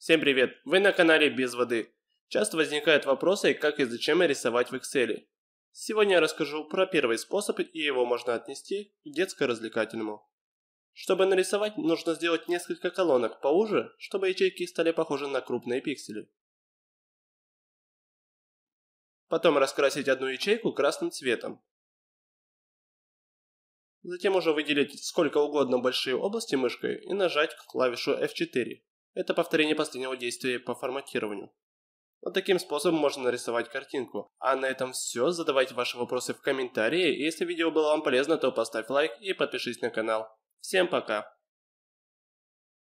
Всем привет! Вы на канале Без воды. Часто возникают вопросы, как и зачем рисовать в Excel. Сегодня я расскажу про первый способ, и его можно отнести к детско-развлекательному. Чтобы нарисовать, нужно сделать несколько колонок поуже, чтобы ячейки стали похожи на крупные пиксели. Потом раскрасить одну ячейку красным цветом. Затем уже выделить сколько угодно большие области мышкой и нажать клавишу F4. Это повторение последнего действия по форматированию. Вот таким способом можно нарисовать картинку. А на этом все. Задавайте ваши вопросы в комментарии. Если видео было вам полезно, то поставь лайк и подпишись на канал. Всем пока!